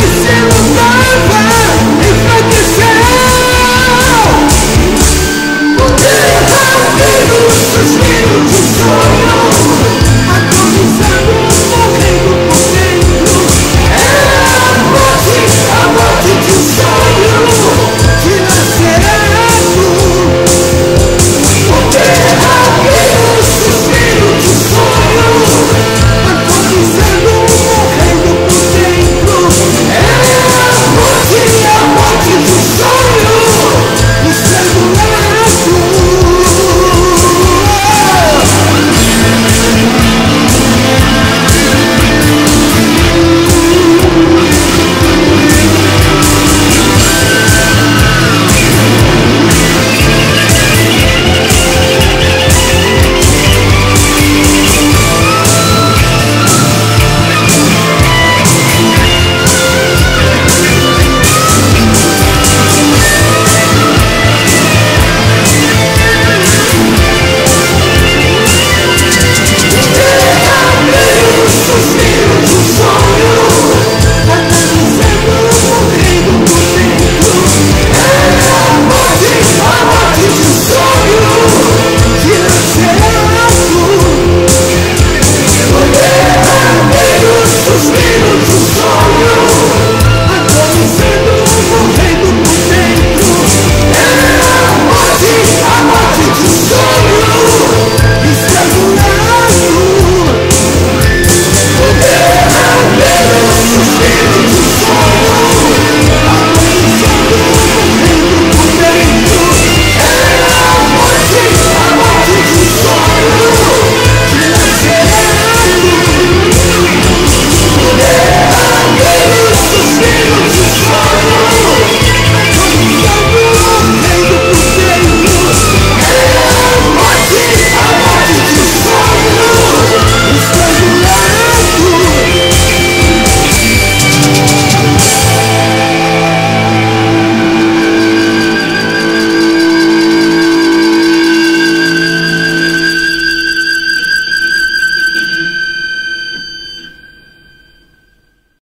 Just